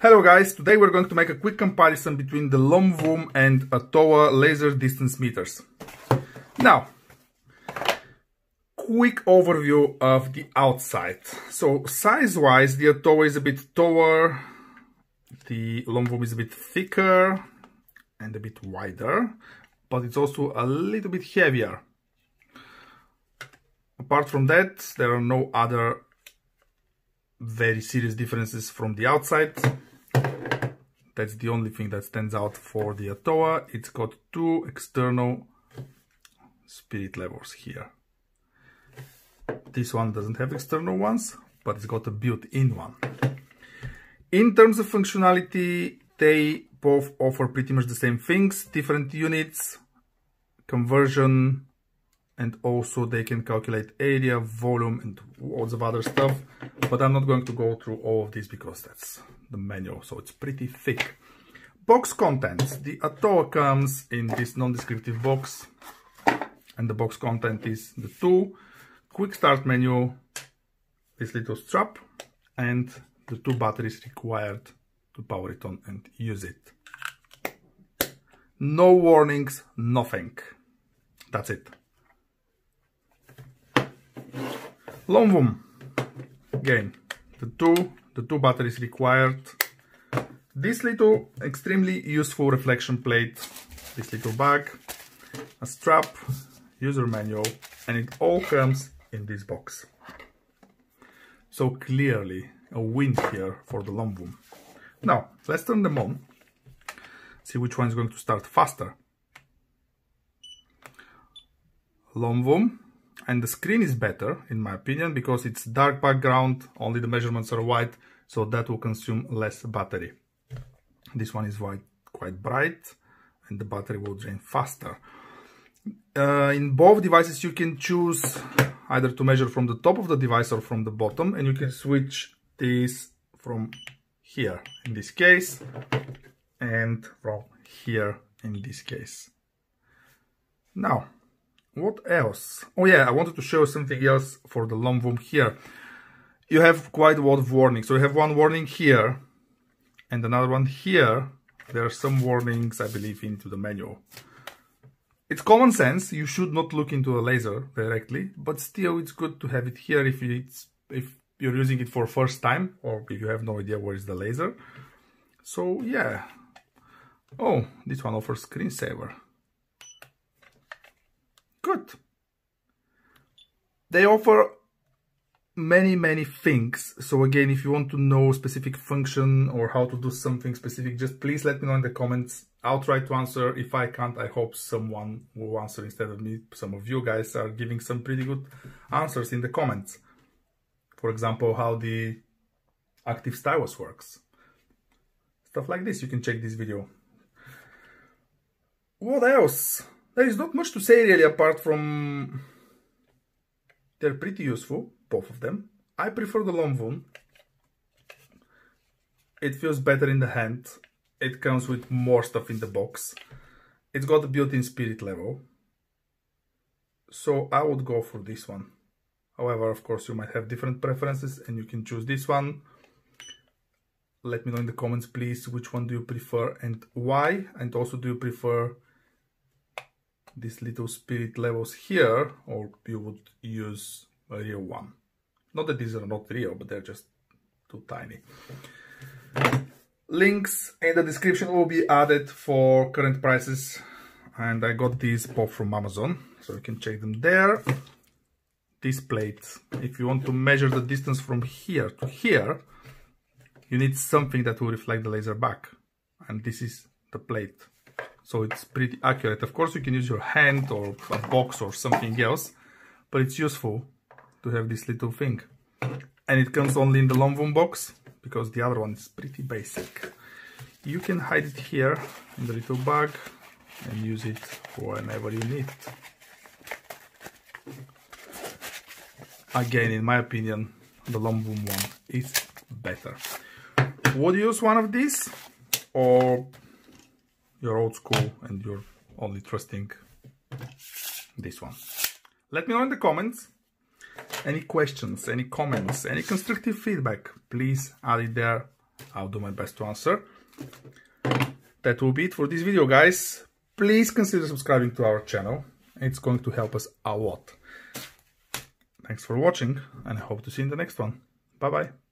Hello guys, today we're going to make a quick comparison between the LOMVUM and Atolla laser distance meters. Now, quick overview of the outside. So size-wise, the Atolla is a bit taller, the LOMVUM is a bit thicker and a bit wider, but it's also a little bit heavier. Apart from that, there are no other very serious differences from the outside. That's the only thing that stands out for the Atolla. It's got two external spirit levels here. This one doesn't have external ones, but it's got a built-in one. In terms of functionality, they both offer pretty much the same things, different units, conversion, and also they can calculate area, volume, and lots of other stuff. But I'm not going to go through all of this because that's the manual, so it's pretty thick. Box contents. The Atolla comes in this non-descriptive box, and the box content is the tool, quick start menu, this little strap, and the two batteries required to power it on and use it. No warnings, nothing. That's it. LOMVUM. Again, the two the two batteries required. This little extremely useful reflection plate, this little bag, a strap, user manual, and it all comes in this box. So clearly a win here for the LOMVUM. Now, let's turn them on, see which one is going to start faster. LOMVUM and the screen is better in my opinion because it's dark background only the measurements are white so that will consume less battery. This one is white quite bright and the battery will drain faster. Uh, in both devices you can choose either to measure from the top of the device or from the bottom and you can switch this from here in this case and from here in this case. Now what else? Oh yeah, I wanted to show something else for the LOMVUM here. You have quite a lot of warnings. So you have one warning here and another one here. There are some warnings, I believe, into the manual. It's common sense. You should not look into a laser directly, but still it's good to have it here if it's if you're using it for first time or if you have no idea where is the laser. So yeah. Oh, this one offers screensaver good. They offer many, many things. So again, if you want to know specific function or how to do something specific, just please let me know in the comments. I'll try to answer. If I can't, I hope someone will answer instead of me. Some of you guys are giving some pretty good answers in the comments. For example, how the active stylus works. Stuff like this, you can check this video. What else? There is not much to say really apart from they're pretty useful, both of them. I prefer the LOMVUM. It feels better in the hand. It comes with more stuff in the box. It's got a built-in spirit level. So I would go for this one. However, of course, you might have different preferences and you can choose this one. Let me know in the comments, please, which one do you prefer and why? And also, do you prefer these little spirit levels here or you would use a real one. Not that these are not real, but they're just too tiny. Links in the description will be added for current prices and I got these both from Amazon so you can check them there. This plate, if you want to measure the distance from here to here, you need something that will reflect the laser back and this is the plate so it's pretty accurate. Of course, you can use your hand or a box or something else, but it's useful to have this little thing. And it comes only in the LOMVUM box, because the other one is pretty basic. You can hide it here in the little bag and use it whenever you need. Again, in my opinion, the LOMVUM one is better. Would you use one of these? Or you're old school and you're only trusting this one. Let me know in the comments any questions, any comments, any constructive feedback, please add it there. I'll do my best to answer. That will be it for this video, guys. Please consider subscribing to our channel. It's going to help us a lot. Thanks for watching and I hope to see you in the next one. Bye bye.